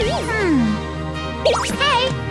Hmm. Hey!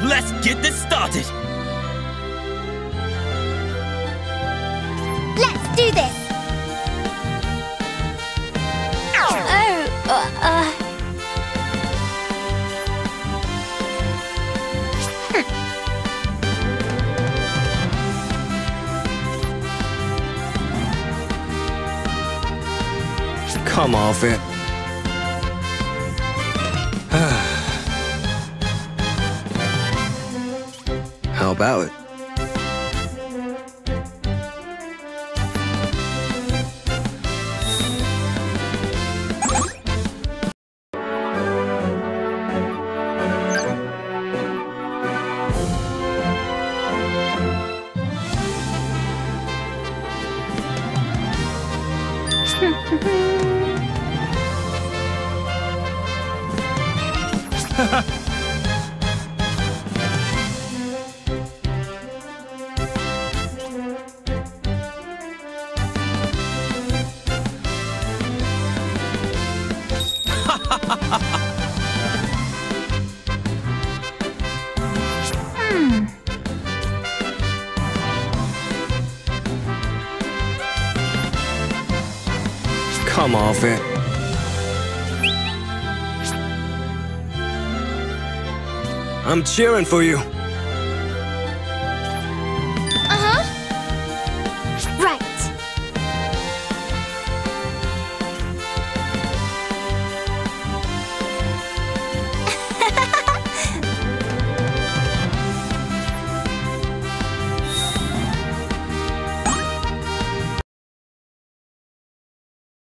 Let's get this started. Let's do this! Oh, uh, uh. Come off it. About it? Hmm. Come off it. I'm cheering for you.